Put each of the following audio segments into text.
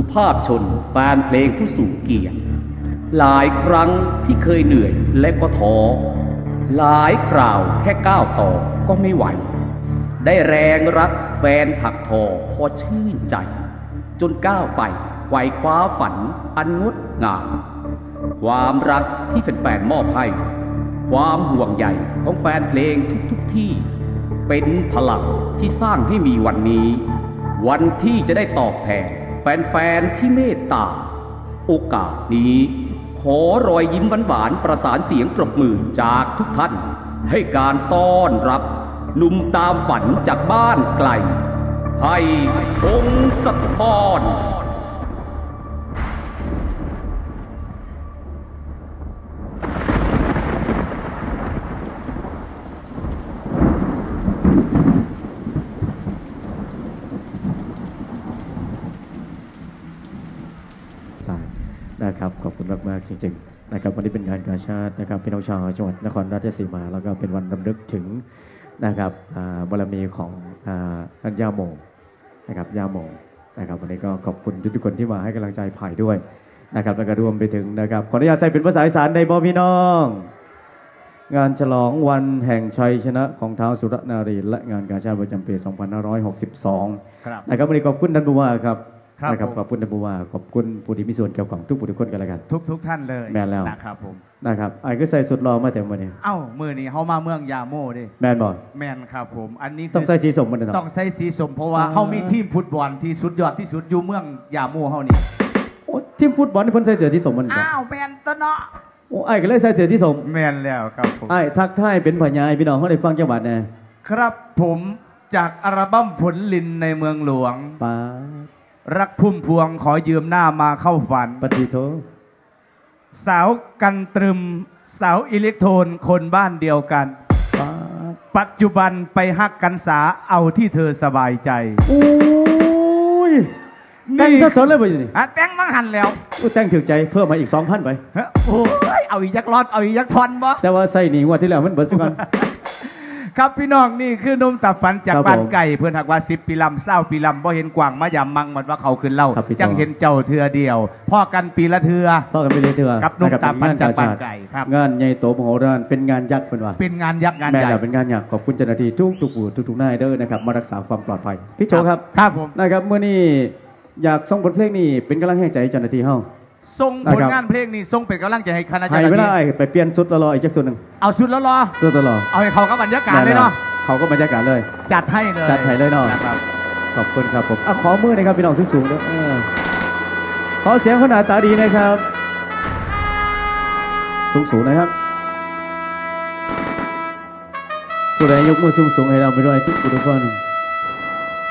สุภาพชนแฟนเพลงผู้สูงเกียรติหลายครั้งที่เคยเหนื่อยและก็ท้อหลายคราวแค่ก้าวต่อก็ไม่ไหว ได้แรงรักแฟนถักทอพอชื่นใจ จนก้าวไปไขว่คว้าฝันอันงดงาม ความรักที่แฟนๆมอบให้ ความห่วงใยของแฟนเพลงทุกๆทที่ เป็นพลังที่สร้างให้มีวันนี้ วันที่จะได้ตอบแทน แฟนๆที่เมตตา โอกาสนี้ ขอรอยยิ้มหวานๆประสานเสียงปรบมือจากทุกท่าน ให้การต้อนรับหนุ่มตามฝันจากบ้านไกล ให้องค์สะพอนายนะครับขอบคุณมากๆจริงๆนะครับวันนี้เป็นงานกา ชาตินะครับพี่น้องชาวจังหวัดนครราชสีมา แล้วก็เป็นวันรำลึกถึงนะครับอ่าบารมีของอ่าท่านย่าโมนะครับย่าโมนะครับวันนี้ก็ขอบคุณทุกๆคนที่มาให้กำลังใจไผ่ด้วยนะครับแล้วก็รวมไปถึงนะครับขออนุญาตใส่เป็นภาษาอีสานในบอพี่น้อง งานฉลองวันแห่งชัยชนะของท้าวสุรนารี และงานกาชาติประจำปี 2562ครับนะครับวันนี้ขอบคุณท่านผู้ว่าครับ ครับนะครับผม ขอบคุณท่านผู้ว่าขอบคุณผู้ที่มีส่วนเกี่ยวของทุกผู้ทุกคนกันแล้วกัน ทุกทุกท่านเลยแม่นแล้ว นะครับผม นะครับไอ้ก็ใส่สุดรอมาแต่วันนี้เอ้ามือนี้เขามาเมืองยาโมดิแมนบอกแมนครับผม อันนี้คืต้องใส่สีสมมันเนาะต้องใส่สีสมเพราะว่าอ่าเขามีทีมฟุตบอลที่สุดยอดที่สุดอยู่เมืองยาโมเขานี่โอ้ทีมฟุตบอลนี่เพิ่นใส่เสื้อที่สมมันจ้ะอ้าวแมนตัวเนาะโอ้ไอ้ก็เลยใส่เสื้อที่สมแมนแล้วครับผม ไอ้ทักทายเป็นพญายพี่น้องเขาได้ฟังจังหวัดแน่ครับผมจากอัลบั้มผลลินในเมืองหลวงป้า รักพุ่มพวงขอยืมหน้ามาเข้าฝัน ปฏิโทสาวกันตรึมสาวอิเล็กโทรนคนบ้านเดียวกันป้าปัจจุบันไปฮักกันสาเอาที่เธอสบายใจโอ้ยแต่งสดๆเลยไปอยู่นี่อะแต่งมังหันแล้วอู้แต่งถึกใจเพิ่มมาอีก2,000ไปเฮ้ยโอ้ยเอาอีกยักรอดเอาอีกยักทอนบ่แต่ว่าใส่หนีงวดที่แล้วมันเบิดซะก่อน ครับพี่น้องนี่คือหนุ่มตับฝันจากครับบ้านผมไก่เพื่อนหักว่าสิบปีลำเศร้าปีลำบ่เห็นกว่างมายำมังมันว่าเขาขึ้นเล่าครับพี่จังต่อ เห็นเจ้าเทือเดียวพ่อกันปีละเทือพ่อกันไปเรื่อยเถื่อกับหนุ่มะครับตาปันเป็จากบ้านชติไก่ครับ งานใหญ่โตมโหฬารเป็นงานยักษ์เป็นว่าเป็นงานยักษ์งานแม่ใหญ่เราเป็นงานยักษ์ขอบคุณเจ้าหน้าที่ทุกทุกผู้ทุกทุกนายเด้อนะครับมารักษาความปลอดภัยพี่โจครับครับผม นะครับเมื่อนี้อยากส่งบทเพลงนี้เป็นกำลังให้ใจให้เจ้าหน้าที่เฮา ทรงนะผลครับงานเพลงนี่ทรงเป็นกำลังใจให้คณะให้เจ้าหน้าเวลาที่ไอ้ไปเปลี่ยนชุดรอๆอีกจักส่วนหนึ่งเอาชุดแล้วรอตัวตลอดเอาให้เขากับบรรยากาศเลยเนาะเขาก็บรรยากาศเลย จัดให้เลยจัดให้เลยเนาะนะครับขอบคุณครับผมอะขอมือหนะครับพี่น้องสูงๆด้วยเออขอเสียงคนหน้าตาดีนะครับ สูงๆนะครับผู้ใดยกมือสูงๆให้เราไปด้วยทุกผู้ทุกคน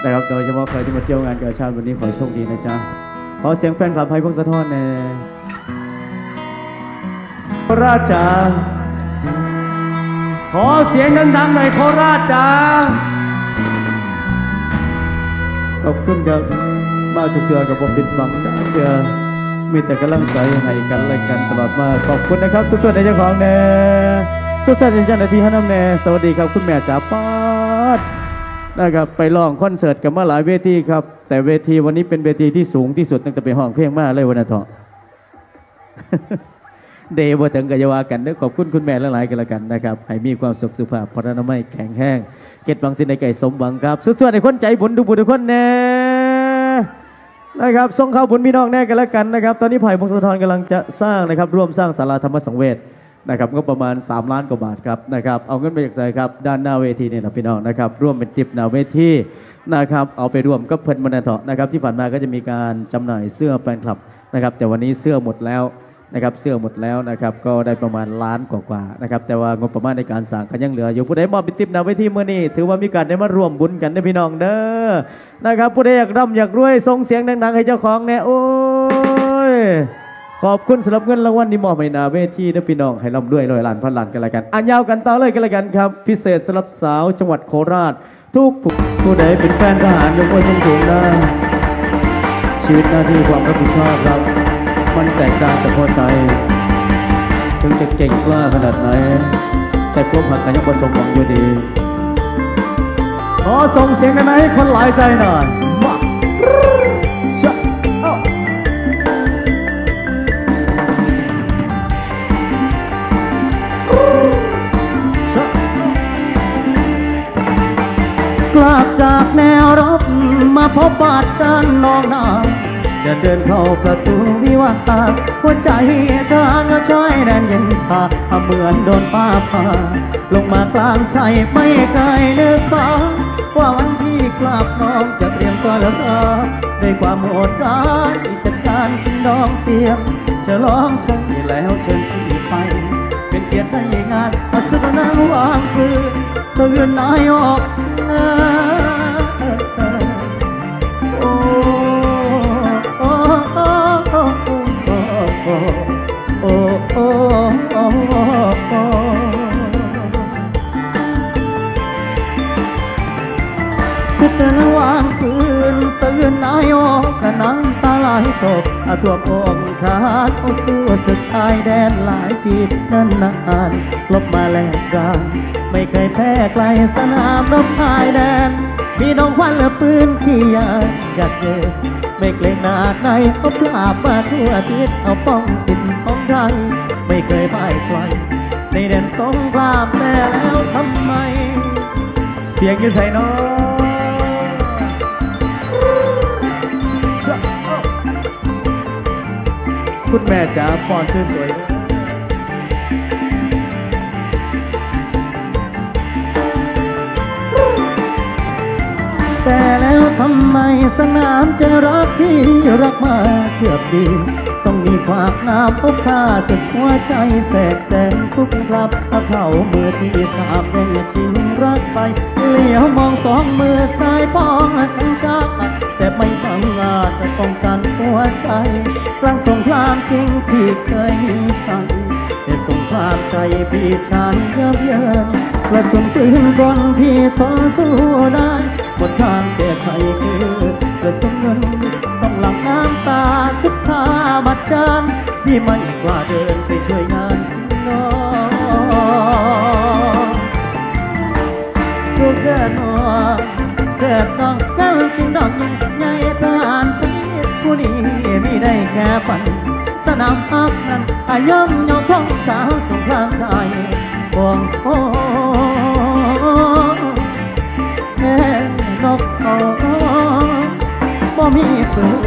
นะครับโดยเฉพาะใครที่มาเที่ยวงานกาชาติวันนี้ขอให้โชคดีนะจ๊ะ ขอเสียงแฟนคลับไพพงศธรแน่โคราชจ้าขอเสียงดังๆหน่อยโคราชจ้าขอบคุณครับมาทุกเทือกับผมปิดบังจ้าเทือมีแต่กำลังใจให้กันและกันตลอดมาขอบคุณนะครับสุดๆในเจ้าของแน่สุดๆในเจ้าหน้าที่ฮันน้ำแน่สวัสดีครับคุณแม่จ๋าป๊าด นะครับไปร้องคอนเสิร์ตกันมาหลายเวทีครับ แต่เวทีวันนี้เป็นเวทีที่สูงที่สุดตั้งแต่ไปห้องเพลงมาเลยวันนั้นเถอะเดย์บถึงกัยาวากันเด้อขอบคุณคุณแม่หลายๆกันละกันนะครับให้มีความสุขสุภาพพรนามัยแข็งแห้งเก็ดหวังสิ่งใดไก่สมหวังครับสุดๆในคนใจบุญทุกผู้ทุกคนแน่นะครับส่งเข้าบุญพี่น้องแน่กันละกันนะครับ ตอนนี้ไผ่พงศธรกำลังจะสร้างนะครับร่วมสร้างศาลาธรรมสังเวช นะครับงบประมาณ 3 ล้านกว่าบาทครับนะครับเอาเงินมาจากไหนครับด้านหน้าเวทีนี่นะพี่น้องนะครับร่วมเป็นติปหน้าเวทีนะครับเอาไปร่วมก็เพิ่นมันเถอะนะครับที่ผ่านมาก็จะมีการจำหน่ายเสื้อแฟนคลับนะครับแต่วันนี้เสื้อหมดแล้วนะครับเสื้อหมดแล้วนะครับก็ได้ประมาณล้านกว่าๆนะครับแต่ว่างบประมาณในการสั่งก็ยังเหลืออยู่ผู้ใดมอบปิติบนาไว้ที่เมื่อนี้ถือว่ามีการได้มาร่วมบุญกันนะพี่น้องเด้อนะครับผู้ใดอยากร่ำอยากรวยส่งเสียงดังๆให้เจ้าของแน่โอ้ย ขอบคุณสำหรับเงินรางวัลที่มอบให้นาเวทีนะพี่น้องให้ร่ำรวยร้อยล้านพันล้านกันละกันอันยาวกันต่อเลยกันละกันครับ พิเศษสำหรับสาวจังหวัดโคราช ทุกผู้ผู้ใดเป็นแฟนทหารยกมือสูงๆนะชีวิตหน้าที่ความรับผิดชอบครับ มันแตกต่างจากพอใจถึงจะเก่งกล้าขนาดไหน แต่พวกหักกันยังประสมหวังอยู่ดี ขอส่งเสียงได้ไหมคนหลายใจหน่อย กจากแนวรบ มาพบบาดฉันน้องนางจะเดินเข้าประตูวิวาทหัวใจเธอก็ช่อยแน่นเย็นชาเหมือนโดนป้าพาลงมากลางใจไม่เคยนึกฝันว่าวันที่กลับน้องจะเตรียมตัวแล้วรักด้วยความโหดร้ายจัดการกินดองเตรียมจะร้องฉันแล้วเชิญพี่ไป เป็นเกียรติให้งานมาสนางวางปืนเสื่อนนายออกโาไหลตกอาท่วมอกขาดเอาสู้สุดท้ายแดนหลายปีนั่นนานลบมาแลกกันไม่เคยแพ้ไกลสนามรบชายแดนมีน้องควันและปืนขี้ยาอยากเจอไม่เกรงหนาดในเอาปราบมาทั่วทิศเอาป้องสิทธิ์ของไทยไม่เคยพ่ายใครในแดนสงครามแต่แล้วทำไม เสียงยังใส่น้อง คุณแม่จ๋าปอนสวยๆแต่แล้วทำไมสนามจะรักพี่รักมาเกือบดี ต้องมีความน้ำพบค่าสุดหัวใจแสกแสงทุกครับถ้าเขามือที่สามได้ชิงรักไป เหลียวมองสองมือกายป้องกันจัก แต่ไม่ฟังอาจจะป้องกันหัวใจกลางสงครามจริงที่เคยมีชัยแต่สงครามใจพี่ชายเยิบเยินกระสุนปืนกลพี่ทนสู้ได้หมดทางแก้ไขคือกระสุนเงินต้องหลังน้ำตาสุดท้าบัดจานพี่ไม่กว่าเดินไปช่วยงานน้องสุขเกินหัวเกิดน้องนั่งกินดอกยิ่ง ฝัน สนามพักนั้นอาย่อมยอมท้องสาวสงครามชายบองโอ้แม่นกโอ้บ่มีปืน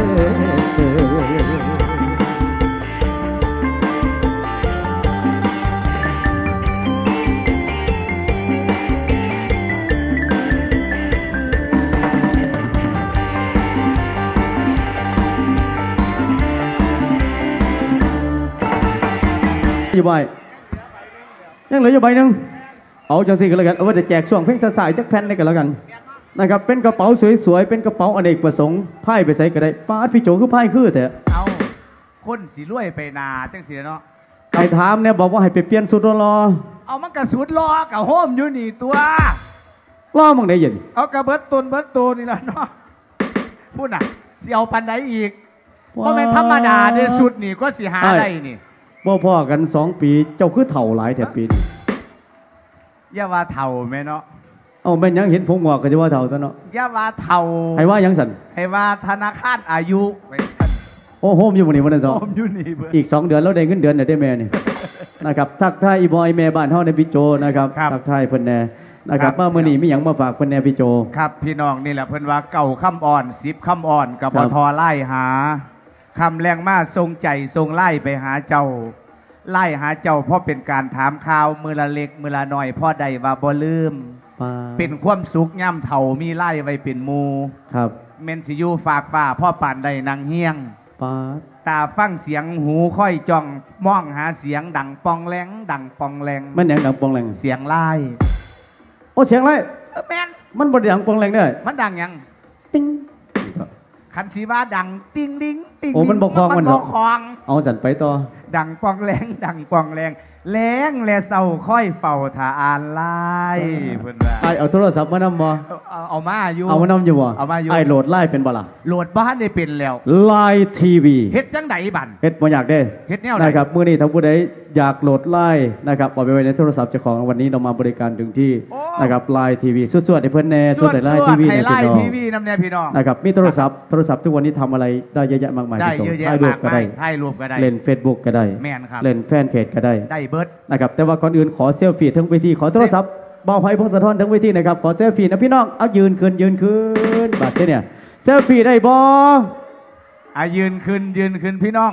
อยู่ใบยังเหลืออยู่ใบหนึ่งเอาจังสิกันแล้วกันเอาไว้จะแจกช่วงเพลงสายๆจักแผ่นได้กันแล้วกันนะครับเป็นกระเป๋าสวยๆเป็นกระเป๋าอเนกประสงค์ไพ่ไปใส่ก็ได้ป้าดพี่โจคือไพ่คือแต่เอาคนสีรวยไปนาจังสีเนาะใครถามเนี่ยบอกว่าให้ไปเปลี่ยนสุดรอเอามันกระสุนรอกับโฮมอยู่นี่ตัวๆล่อมึงได้ยินเอากระเบิดตนเบิดตัวนี่ละเนาะพูดน่ะสิเอาปันไดอีกเพราะเป็นธรรมดาเด้อสุดนี่ก็สิหาได้นี่ บ่พ่อกันสองปี เจ้าคือเถ่าหลายแต่ปีนี้อย่าว่าเท่าแม่เนาะเอาแม่นยังเห็นผมงอกก็จะว่าเถ่าตัวเนาะอย่าว่าเท่าให้ว่ายังสันให้ว่าธนาคารอายุไว้ซั่นโอ้โหมอยู่วันนี้วันนั้นโฮต่อมอยู่นี่เบิดอีกสองเดือนแล้วได้เงินเดือนเนี่ยได้แม่นี่ นะครับทักทายอีบอยแม่บ้านเฮาในพี่โจนะครับครับทักทายเพิ่นแน่นะครับครับมามื้อนี้มีหยังมาฝากเพิ่นแน่พี่โจ ครับพี่น้องนี่แหละเพิ่นว่าเก่าคำอ่อนสิบคำอ่อนกับคปรับทไล่หา คำแรงมาทรงใจทรงไล่ไปหาเจ้า ไล่หาเจ้าเพราะเป็นการถามข่าวมือละเล็กมือละน้อยพ่อใดว่าบ่ลืมปาเป็นความสุขย่ำเถ่ามีไล่ไว้เป็นหมูครับเมนสิอยูฝากฝ่าพ่อป่านใดนางเฮียงปาตาฟังเสียงหูค่อยจ้องมองหาเสียงดังปองแรงดังปองแรงมันหยังดังปองแรงเสียงไล่โอ้เสียงไรเออแม่นมันบ่ได้ดังปองแรงเด้อมันดังยัง ติ้ง คันสีว่าดังติ้งดิ้งติ้งโอ้มันบ่คล้องมันมันเหรบออกคลอง เอาสันไปต่อ ดังปองแรง ดังปองแรงแรงและเศร้าค่อยเฝ้าทาอ่านไล่เพิ่นว่าไอเอาโทรศัพท์มานำบ่เอาเอาเอามาอยู่เอามานำอยู่บ่เอามาอยู่ไอโหลดไล่เป็นบ่ล่ะโหลดบ้านได้เป็นแล้วไลน์ทีวีเฮ็ดจังไดบันเฮ็ดบ่อยากเด้เฮ็ดแนวไหนนะครับมื้อนี้ถ้าผู้ใดอยากโหลดไลน์นะครับเอาไปไว้ในโทรศัพท์เจ้าของวันนี้เรามาบริการถึงที่โอ้นะครับไลน์ทีวีสวดๆให้เพิ่นแน่สส่ววดนให้ไลส่น์วทีนวีไฮเนี่ยไลพี่น้องท์ทีวีนำเนี่ยพี่น้องนะครับมีโทรศัพท์โทรศัพท์ทุกวันนี้ทำอะไรได้เยอะแยะมากมายได้พี่โจเยอะแยะถ่ายรูปมากก็มาได้ยถ่ายรูปก็ได้เล่น Facebook ก็ได้แม่นครับเล่นแฟนเพจก็ได้ได้เบิร์ดนะครับแต่ว่าก่อนอื่นขอเซลฟี่ทั้งเวทีขอโทรศัพท์เบาไผ่พงศธรทั้งเวทีนะครับขอเซลฟี่นะพี่น้องเอายืนขึ้นยืนขึ้นบัดเนี่ยเซลฟี่ได้บ่อายืนขึ้นยืนขึ้นพี่น้อง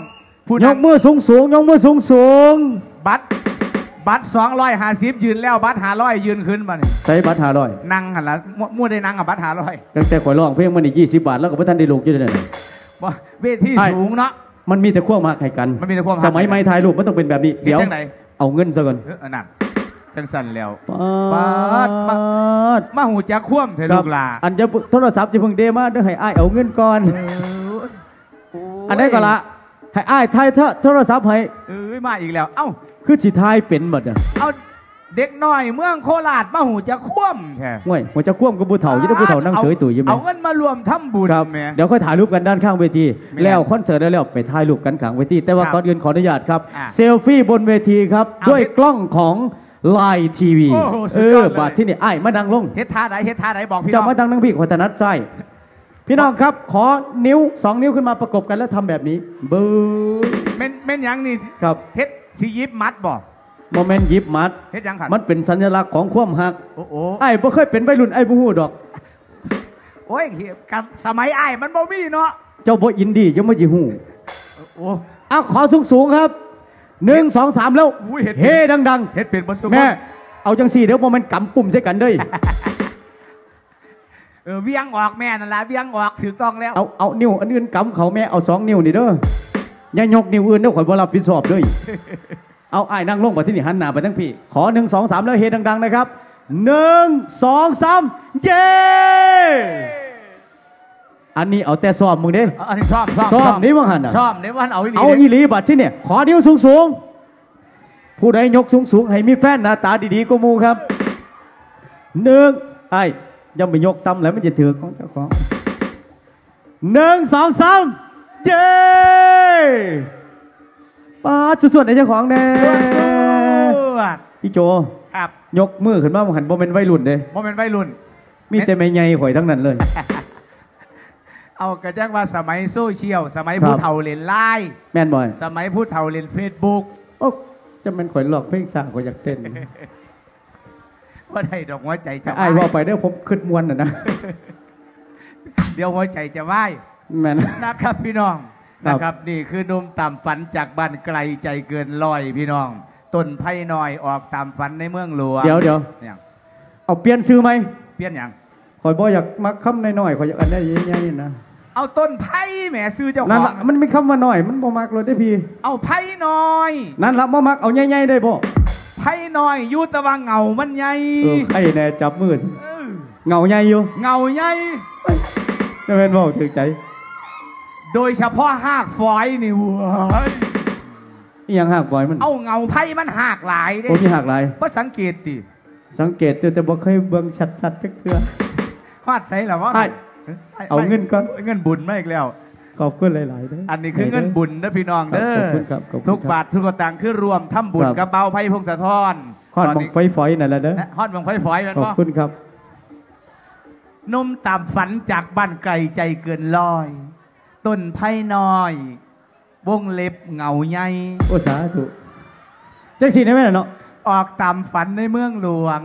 ผู้ยนั่กงมือสูงสูงยกมือสูงสูงบัตรบัตรสองร้อยห้าสิบยืนแล้วบัตรหาร้อยยืนขึ้นมาเนี่ยใช้บัตรหาร้อยนั่งหันละมั่วมั่วได้นั่งกับบัตรหาร้อยตั้งแต่ข่อยร้องเพลงมันนี่ยี่สิบบาทแล้วก็พ่ท่านได้ลูกอยู่เลยนะว่าเวทีใช่สูงเนาะมันมีแต่ขั้วมากให้กันมันมีแต่ขั้วมากสมัยไม่ถ่ายรูปมันต้องเป็นแบบนี้เฮ็ดเดี๋ยวจังไหน เอาเงินซะก่อนเอออันนั่นจังสั่นแล้วปาาดมาดมาหูจักคว่ำเถอะครัลูบกหลาอันจะโทรศัพท์จะเพิ่งเดมาเด้อให้อ้ายเอาเงินก่อนอันนี้ก็ละให้อ้ายถ่ายโทรศัพท์ให้เอ้ยมาอีกแล้ว เอ้าคือสิถ่ายเป็นหมดอะเอา เด็กน้อยเมืองโคราชมาหูจักคว่ำแค่ห่วยหัวจะคว่ำกับผู้เฒ่ายี่ได้ผู้เฒ่านั่งเฉยตุ๋ยอยังไงเอาเงินมารวมทำบุญครับแหม่ เดี๋ยวค่อยถ่ายรูปกันด้านข้างเวที แม่แล้วคอนเสิร์ตได้แล้วไปถ่ายรูปกันข้างเวที แต่ว่าครับก่อนอื่นขออนุญาตครับ อะเซลฟี่บนเวทีครับ เอาด้วยกล้องของไลน์ทีวีโอ้โหสุเอดยออดเลย บาทที่นี่ไอ้ายมาดังลง เฮ็ดท่าไหนเฮ็ดท่าไหนบอกพี่จะน้อง มาดังนังพี่ขวัตนัดไส้พี่น้องครับ ขอนิ้วสองนิ้วขึ้นมาประกบกันแล้วทำแบบนี้บู๊เม่นเม่นหยังนี่ครับ เฮ็ดสียิบมัดบอก โมเมนต์ยิบมัด เฮ็ดหยังขันมันเป็นสัญลักษณ์ของความหักโอ้โหไอ้บ่เคยเป็นวัยรุ่นไอ้บ่ฮู้ดอก โอ้ยเหี้ยกับสมัยอ้ายมันบ่มีเนาะเจ้าบ่อินดี้เจ้าบ่ยิฮู้โอ้เอาขอสูงสูงๆครับหนึ่งสองสามแล้วอุ้ยเฮ็ดเฮ้ดังเฮ็ดเป็นบ่สุๆแม่เอาจังสี่เดี๋ยวโมเมนต์กำปุ่มใส่กันเด้ยเออเวียงออกแม่นั่นล่ะเวียงออกถูกต้องแล้วเอาเอานิ้วอันอื่นกำเขาแม่เอาสองนิ้วนี่เด้ออย่ายกนิ้วอื่นเด้อข่อยบ่รับผิดชอบเด้ย เอาไอ้ายนั่งลงมาที่นี่หันหน้าไปทั้งพี่ ขอหนึ่งสองสามแล้วเฮดัง ๆ นะครับหนึ่งสองสามเย้อันนี้เอาแต่ซ้อมมึงเด้เอาอันนี้ซ่อมซ่อมซ่อมนี่ว่าหั่นน่ะซ่อมนี่ว่าหั่นเอาอีหลีเอาเด้อีหลีบัดที่เนี่ยขอนิ้วสูงสูงๆผู้ใดยกสูงสูงๆให้มีแฟนหน้าตาดีๆก็มูครับหนึ่งไอ้อยังไปยกตำแล้วมันจะถือของเจ้าของหนึ่งสองสามเย้ ป้าดสุดๆในเจ้าของแน่สวดพี่โจครับยกมือขึ้นมาหันบ่เป็นวัยรุ่นเด้บ่เป็นวัยรุ่น มีแต่แม่ใหญ่ข่อยทั้งนั้นเลย เอากระแจ้งว่าสมัยโซเชียลสมัยครับผู้เฒ่าเล่นไลน์แม่นบ่อยสมัยผู้เฒ่าเล่นเฟซบุ๊กโอ้จะเป็นข่อยหลอกเพลงสร้างข่อยอยากเต้นว่าได้ดอกหัวใจจะไอ้ายวาว่ายไปเด้อผมขึ้นมวนน่ะนะเดี๋ยวหัวใจจะไหวายแม่นนะครับพี่น้องครับ นะครับ นี่คือหนุ่มตามฝันจากบ้านไกลใจเกินลอยพี่น้องต้นไผ่น้อยออกตามฝันในเมืองหลวงเดี๋ยวเดี๋ยวเนี่ยเอาเปลี่ยนซื้อไหมเปลี่ยนอย่างข่อยบ่อยากมักคำน้อยๆข่อยอยากอันได้ใหญ่ๆนะเอาต้นไผ่แหมซื้อเจ้าขนั่นองละมันมีคำว่าน้อย มันบ่มักเลยได้อพี่ เอาไผ่น้อย นั่นละบ่มักเอาใหญ่ๆได้บ่ไผ่น้อยอยูแตะวังเงามันใหญ่เออใครแน่จับมือสิเออเหงาใหญ่อยู่เงาใหญ่จะเป็นบ่ถึงใจ โดยเฉพาะหากฝอยนี่เว้ยอีหยังหักบ่อยมัน เอาเงาไผ่มันหากหลายเด้โอ้มีหักหลายเพราะสังเกตดิสังเกตแต่บ่เคยเบิ่งชัดๆจักเทื่อฮอดใส่หรอวะไอ้เอาเงินก่อนเงินบุญมาอีกแล้วขอบคุณหลายๆเด้ออันนี้คือเงินบุญนะพี่น้องเด้อขอบคุณครับขอบคุณครับทุกบาททุกสตางค์คือรวมทำบุญครับกับเบาไพ่พงศธรข้อนตอนบังนี้ไฟฝอยนั่นแหละเด้อฮอดบังไฟฝอยแมันขอบบ่คุณครับนมตามฝันจากบ้านไกลใจเกินลอย ต้นไผ่น้อย วงเล็บเงาใหญ่โอ้สาธุจังสิได้ไหมล่ะเนาะออกตามฝันในเมืองหลวง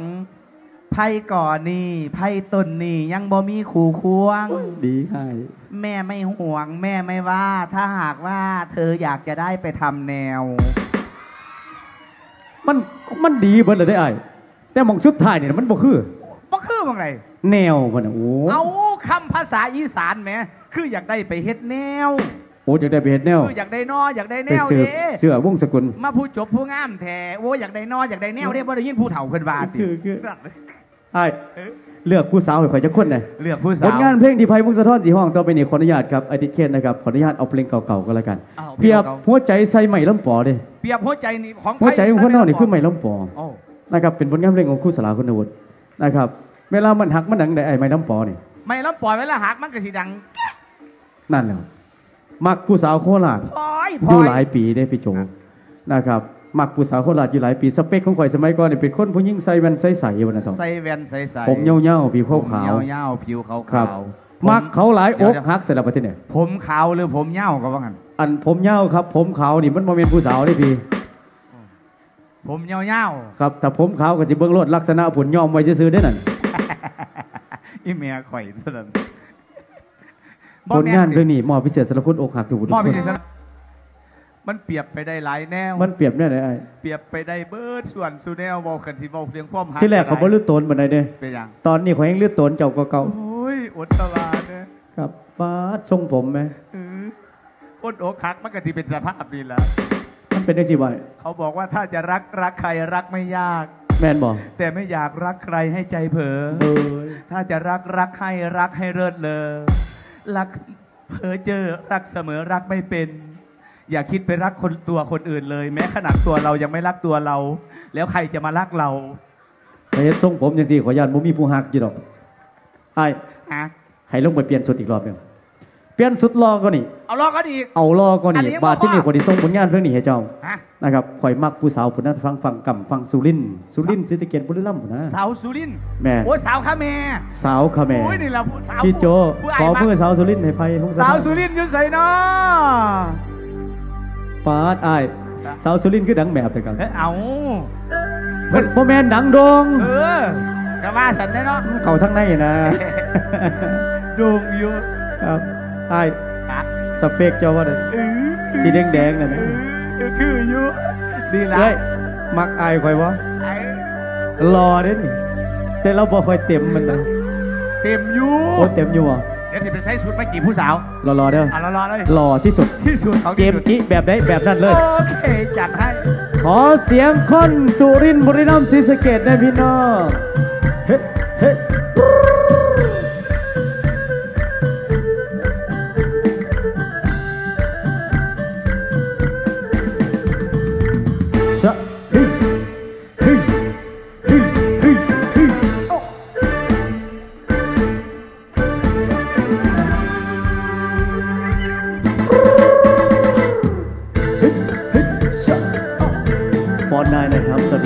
ไพ่ก่อนี่ไพ่ต้นนี่ยังบ่มีขู่ควง ดีให้แม่ไม่ห่วง แม่ไม่ว่า ถ้าหากว่าเธออยากจะได้ไปทำแนว มันมันดีเบิดเลยได้ไอ้ายแต่หมองชุดท้ายนี่นะมันบ่คือ บ่คือว่าไงแนวมันน่ะโอ้เอาคำภาษาอีสานแหมคืออยากได้ไปเฮ็ดแนวโอ้อยากได้ไปเฮ็ดแนวคืออยากได้นออยากได้แนไปวเสือเด้เสือวงสกุล มาผู้จบผู้งามแท้โอ้อยากได้นออยากได้แนวเด้บ่ได้ยินผู้เฒ่าเพิ่นว่าติคือคือ ไอ้ายเลือกผู้สาวให้ข่อยจักคนหน่อยเลือกผู้ผสาวลงานเพลงที่ไพพงศธรสีห้องต่อไปนี้ขออนุญาตครับอดิเคนนะครับขออนุญาตเอาเพลงเก่าๆก็แล้วกันอ้าวเปรียบเก่า หัวใจใส่ใหม่ลำปอเด้เปรียบหัวใจนี่ของหัวใจของคนนอกนี่คือใหม่ลำปอโอ้นะครับเป็นผลงานเพลงของครูสลาคุณวุฒิ นะครับ เวลามันหักมันดังได้ไอ้ไม้ลำปอนี่ไม่แล้วปล่อยไว้แล้วหักมันก็สิดังนั่นแหละมักผู้สาวโคราชพลอยพอลยู่อยหลายปีได้พี่โจนะครับมักผู้สาวโคราชอยู่หลายปีสเปคของข่อยสมัยก่อนนี่เป็นคนผู้หญิงใส่แว่นใสๆวันนั้นต้องใส่แว่นใส่ๆผมเหี่ยวๆผิวผมขาวยาวๆผิวขาวๆครับๆมักเขาหลายเดี๋อยวกเดี๋ยวหักเสร็จแล้วประเทศเนี่ยผมขาวหรือผมยาวก็ว่างั้นอันผมเหี่ยวครับ ผมขาวนี่มันโมเมนผู้สาวนี่พี่ ผมเงาครับแต่ผมขาวก็สิเบิ่งรถลักษณะผลยอมไว้ซื่อๆได้อนั่นๆอีเมียข่อยเท่านั้นผลงานเรื่องนี้มอบพิเศษสำหรับคนอกหักทุกคนมอบพิเศษสำหรับมันเปรียบไปได้หลายแนว มันเปรียบเนี่ยไอ้เปรียบไปได้เบิร์ดส่วนสุแนวบอกกันที่บอกเพียงความหัที่แรกเขาบ่ลือตนบันไดเด้เป็นหยังตอนนี้เขายังลือตนเจ้าเก่าโอ้ยอดตลาดเนี่ยๆครับป้าดทรงผมไหมเอออดอกคักมันก็ที่เป็นสภาพนี้แหละมัน เป็นได้สิบ่ายเขาบอกว่าถ้าจะรักรักใครรักไม่ยาก แม่นบ่แต่ไม่อยากรักใครให้ใจเผลอเอ้ยถ้าจะรักรักให้รักให้เลิศเลอรักเพ้อเจอรักเสมอรักไม่เป็น อย่าคิดไปรักคนตัวคนอื่นเลย แม้ขนาดตัวเรายังไม่รักตัวเรา แล้วใครจะมารักเราไปเฮ็ดทรงผมจังซี่ขออนุญาตบ่มีผู้ฮักอยู่ดอกไอ้ฮะให้ลงไปเปลี่ยนสุดอีกรอบหนึง เปลี่ยนสุดรอก็นี่เอาลอกกันอีก เอารอก็อันนี่นี้บาทที่นี่บอกคนที่ส่งผลงานเพลงนี้ให้เจ้าฮะ นะครับข่อยมักผู้สาวผู้นั้นฟังฟังกำฟังสุรินทร์สุรินทร์ศรีสะเกษบุรีรัมย์พุ่นนะ สาวสุรินทร์แม่ โอ้ยสาวข้าแม่สาวขะแม่โอ้ยนี่แหละผู้สาวพี่โจผู้ขอไอ้มือมาสาวสุรินทร์ให้ไฟพงศธรสาวสุรินทร์อยุ่ใส่เนาะปาดอ้ายสาวสุรินทร์คือดังแมบแต่กันเอ้ยเอาเพิ่นบ่แม่นดังโดงเออกระว่าสันได้เนาะ เข้าทั้งในนะ โดงอยู่ครับ อ้ายฮะสเปกเจ้าว่าน่ะเออสีแดงๆนั่นนะเออคืออยู่ดีละเอ้ยมักอายข่อยบ่ไอ้รอเด้นี่แต่เราบ่ค่อยเต็มมันนะเต็มอยู่โอ้เต็มอยู่อะเดี๋ยวที่ไปใช้ชุดไม่กี่ผู้สาวรอๆเด้ออะรอๆเลยหล่อที่สุดที่สุดของเจที่มสุดส์จิแบบใดแบบนั้นเลยโอเคจัดให้ขอเสียงคนสุรินทร์บุรีรัมย์ศรีสะเกษได้พี่น้องเฮ้เฮ้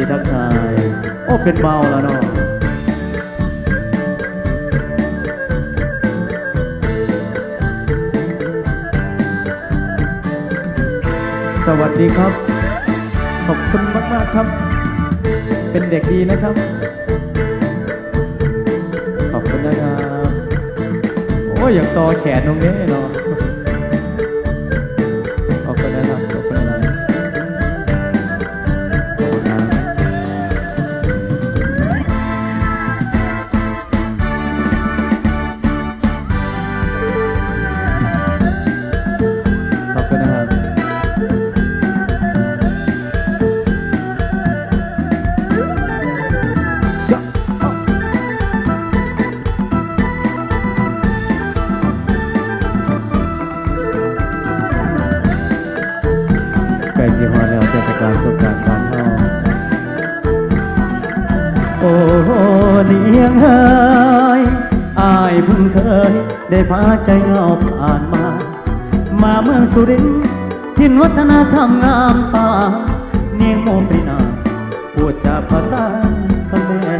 ทักทาย โอ้เป็นเบาแล้วเนาะสวัสดีครับ ขอบคุณมาก ๆ ครับ เป็นเด็กดีนะครับ ขอบคุณนะครับ โอ้ยอยางต่อแขนตรงนี้เนาะ ได้พาใจเงาผ่านมา มาเมืองสุรินทร์ทินวัฒนธรรมงามตาเนียงโมปรินาพูดจาภาษาตะแม่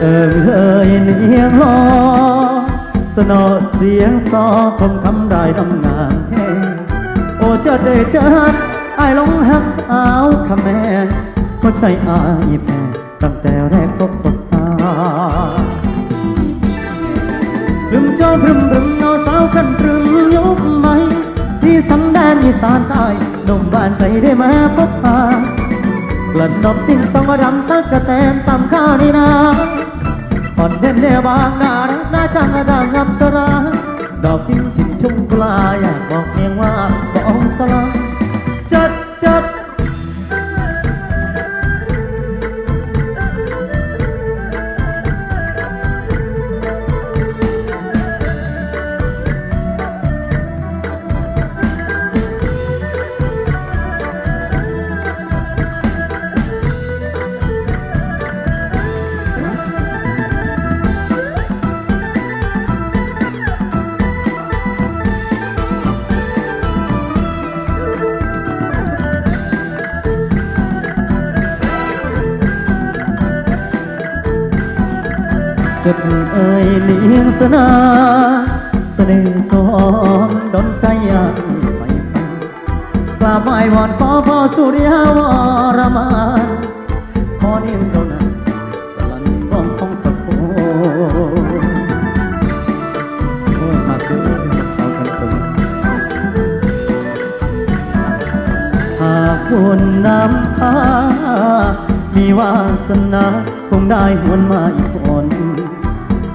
เออเอ้ยเนียงรอสนอเสียงซอคมคำได้ดำงานแท้โอ้เจะได้เจอไอ้ายหลงหักสาวขะแม่ ก็ใจอายแพ้ตั้งแต่แรกพบสบตาพรึมจ้าพรึมพรึมเอาสาวขันพรึมยุคใหม่สีสันแดนอีสานใต้นุ่มบ้านไทยได้มาพบปากลั่นนบติ้งต้องรำตักกระแตนตำข้าวนี่นาอ่อนเด่นเดบางนารักนาช่างดางงับสราดอกทิ้งจิตชุ่มกลาอยากบอกเพียงว่าบอกสลาจัดจัด จดเอ่ยเลียงสนาสน่ห์ทองดนใจยากไปหากราบไหว้วอนขอพ่อสุริยาวรมานขอเนียงเจ้านั้นสลันบ้องของสะโพโอ้ยมาเกินเอากันตรงหากคุณนำพามีวาสนาคงได้หวนมาอีกคน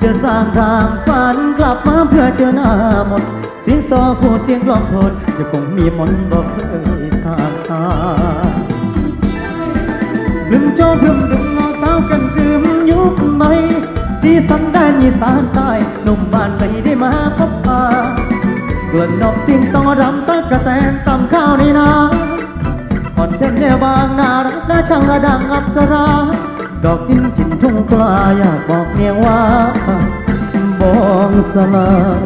จะสร้างทางฝันกลับมาเพื่อเจอหน้าหมด เสียงซอคู่เสียงกลองโทนจะคงมีมนบอกเคยสร้างสาลึมโจพลึมดึงงอสาวกันคืมยุคใหม่สีสันแดนอีสานใต้หนุ่มบ้านไหนได้มาพบปะเกลื่อนนกตียงต้องรำตักกระแตนตำข้าวในนาอ่อนเต้นแนวบางนารักน่าช่างระดังอับสราดอกดินจิน ทุ่งกลาอยากบอกเมียว่าบองสลาย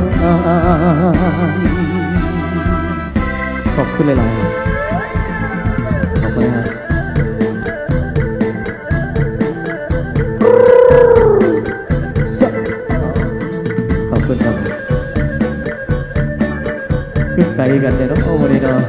ขอบคุณหลายๆขอบคุณครับสะขอบคุณครับคือไกลกันแต่ต้องโอ้วันนี้เนาะ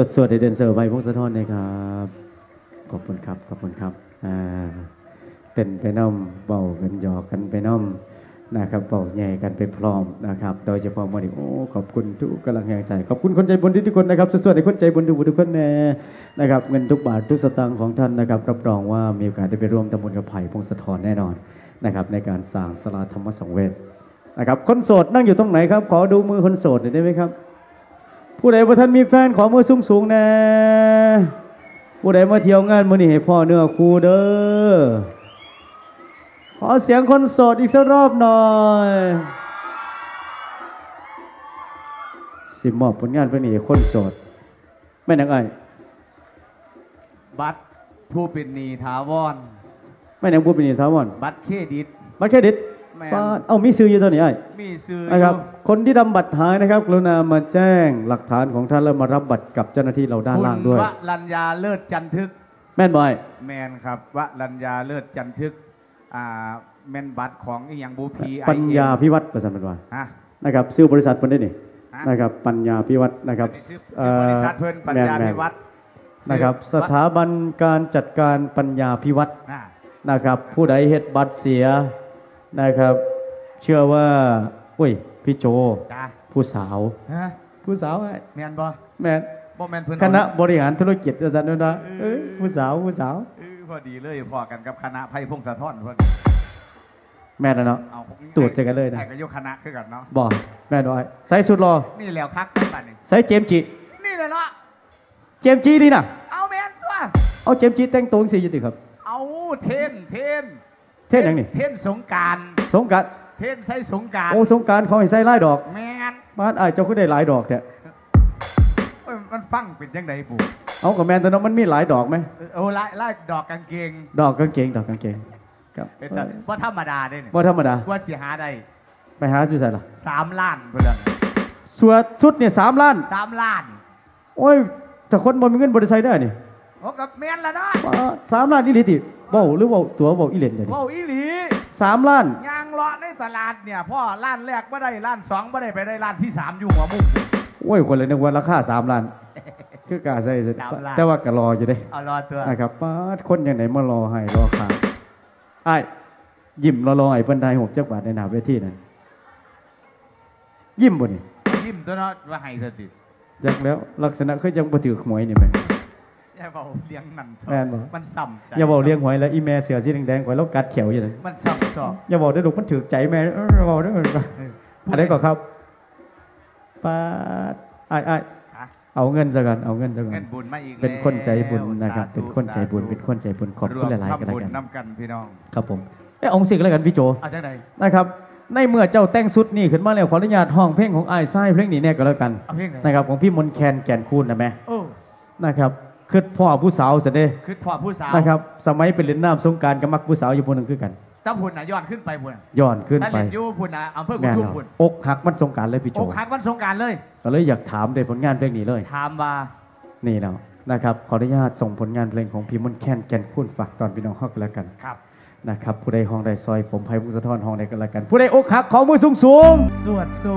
วดสวดเดนเซอร์ไวพงศธรนะครับ ขอบคุณครับขอบคุณครับอ่าเต้นไปน้ำเบากันหยอกกันไปน้ำนะครับเบาใหญ่กันไปพร้อมนะครับ โดยเฉพาะวันนี้โอ้ขอบคุณทุกกำลังแรงใจ ขอบคุณคนใจบุญทุกคนนะครับสวดๆในคนใจบุญทุกๆคนแน่นะครับเงินทุกบาททุกสตางค์ของท่านนะครับรับรองว่ามีโอกาสได้ไปร่วมทำบุญกับไผ่พงศธรแน่นอนนะครับในการสร้างสลาธรรมสังเวชนะครับคนโสดนั่งอยู่ตรงไหนครับ ขอดูมือคนโสดหน่อยได้ไหมครับ ผู้ใดว่าท่านมีแฟนขอมือสูงสูงๆแน่ผู้ใดมาเที่ยวงานมื้อนี้ให้พ่อเนื้อคู่เด้อขอเสียงคนโสดอีกสักรอบหน่อย สิมอบผลงานเพื่อนี่ให้คนโสดแม่นางไอ้บัตรผู้เป็นหนีถาวรแม่นางพูดเป็นนิทาวอนบัตรเครดิตบัตรเครดิต แม่น ป้าดเอ้ามีซื้ออยู่ตัวนี้ไอ้มีซื้อนะครับอยู่คนที่ทำบัตรหายนะครับกรุณามาแจ้งหลักฐานของท่านแล้วมารับบัตรกับเจ้าหน้าที่เราด้านคุณล่างด้วยวรัญญาเลิศจันทึก แม่นบอย แมนครับวรัญญาเลิศจันทึกอ่าแมนบัตรของอีหยังบูพีปัญญาพิวัตรประสันปันวาฮะ นะครับซื้อบริษัทเพิ่นได้นี่ฮะ นะครับ ปัญญาพิวัตรนะครับชื่อเอ่บอริษัทเพิ่นปัญญาแม่นๆพิวัตรนะครับชื่อสถาบันการจัดการปัญญาพิวัตร อ่านะครับผู้ใดเฮ็ดบัตรเสีย นะครับ เชื่อว่าอุ้ยพี่โจจ้าผู้สาวฮะผู้สาวไอ้แมนบ่แม่นบ่แมนเพิ่นคณะบริหารธุรกิจจะสันด้วยนะเอ้ยผู้สาวผู้สาวเออพอดีเลยพอกันกับคณะไพ่พงศธรเพิ่นแม่นนะเนาะเอาตูดเจอกันเลยนะไอ้ก็ยกคณะคือกันเนาะบอกแม่นด้วยใส่สุดรอนี่แล้วคักบัดนี้ใส่เจมส์จินี่เลยเนาะเจมส์จีนี่นะเอาแมนตัวเอาเจมส์จีแต่งตัวสีจติครับ เอาเทนเทน เทศอย่างนี้เทนสงกรารสงกรารเทนใส่สงกรารโอ้สงกรารเขาให้ใส่ไล่ดอกแมนบ้านอ้ายเจ้าก็ได้หลายดอกเนี่ยเอ้ยมันฟังเป็นจังไดปู่เอากับแมนแต่น้องมันมีหลายดอกไหมเออโอ้ไล่ไล่ดอกกางเกง ดอกกางเกงดอกกางเกงครับเป็นแต่ว่าธรรมดาเด้เนี่ยว่าธรรมดาว่าสิหาได้ไปหาสุดใส่ละสามล้านเพื่อนสวดชุดเนี่ยสามล้านสามล้าน โอ้ยแต่คนบ่มีเงินบริษัทได้นี่ โอ้กับแมนละเนาะว้าสามล้านนี่ลิติเบ้าหรือเบ้าตัวเบ้าอีเหรียญเดี๋ยวนี้เว้าอีหลีสามล้าน ยางเลาะในตลาดเนี่ยพ่อล้านแรกไม่ได้ล้านสองไม่ได้ไปได้ล้านที่สามอยู่หัวมุม โอ้ย คนเลยนึกว่าราคาสามล้าน คือกาใส่สิสามล้าน แต่ว่าก็รออยู่เด้ เอารอตัว นะครับป้าดคนอย่างไหนมารอให้รอขายไอ้ายยิ้มรอรอไอ้เพิ่นได้หกจักบาทในหนาเวทีนั่นยิ้มบ่นี่ยพิมพ์ตัวเนาะว่าให้สติ จักแล้ว ลักษณะคือจังบ่ถือหวยนี่แม่ อย่าบอกเลี้ยงนั่นเถอะแม่นบ่ มันซ้ำใจอย่าบอกเลี้ยงหวยแล้วอีแม่เสือสีแดงๆข่อยแล้วกัดแขวอยู่นั่นมันซ้ำจอกอย่าบอกได้อลูกมันถือใจแม่เอออย่าบอกได้ออันนี้ก่อนครับปาดอ้ายอ้ายฮะเอาเงินซะก่อนเอาเงินซะก่อเงิน นบุญมาอีกเป็นคนใจบุญแล้วนะครับ สาธุเป็นคนใจบุญสาธุเป็นคนใจบุญขอบคุณหลายๆกันแล้วรวมกันทำบุญน้ำกันพี่น้องครับผมเอ้ยเองสิกแล้วกันพี่โจ เอาจังไดนะครับ ในเมื่อเจ้าแต่งสุดนี่ขึ้นมาแล้วขออนุญาตห้องเพลงของไอ้ายไส้เพลงนี้แน่ก็แล้วกัน เอาเพลงไหนนะครับของพี่มนต์แคนแก่นคูณนะแม่โอ้นะครับ คือพ่อผู้สาวเสยเด็จคือพ่อผู้สาวนะครับ สมัยเป็นเล่นน้ำสงกรารกับมักผู้สาวอยู่คนหนึ่งคือกันถ้าพุ่นน่ะย้อนขึ้นไปพุ่นน่ะย้อนขึ้นถ้าไปเรียนอยูพุ่นน่ะอำเภอกุแม่นชุมเราพุ่นอกหักมันสงกรารเลยพี่โจอกหักวันสงกรารเลย ก็เลยอยากถามในผลงานเพลงนี้เลยถามว่านี่แล้วนะครับขออนุญาตส่งผลงานเพลงของพี่มนต์แคนแก่นคูณฝากตอนพี่น้องฮอกกันแล้วกันครับนะครับผู้ใดห้องใดซอยผมไพบุญสะท้อนห้องใดกันแล้วกัน ผู้ใดอกหักของมือสูงสูงๆสวดสู